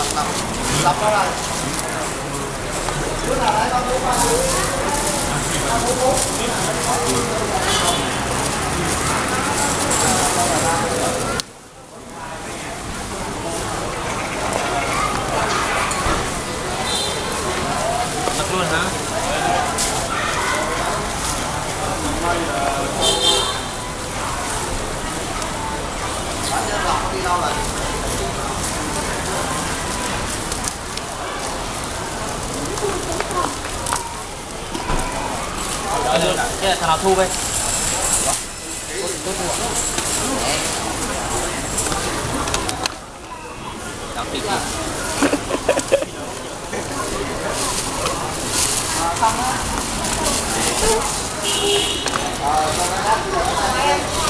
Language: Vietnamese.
lọc lọc lọc nó rồi Trước là lấy con bốn con bốn Con bốn bốn Lật luôn hả? Bán nhân lọc đi đâu rồi? Đây là thằng nào thu đây Hãy subscribe cho kênh Ghiền Mì Gõ Để không bỏ lỡ những video hấp dẫn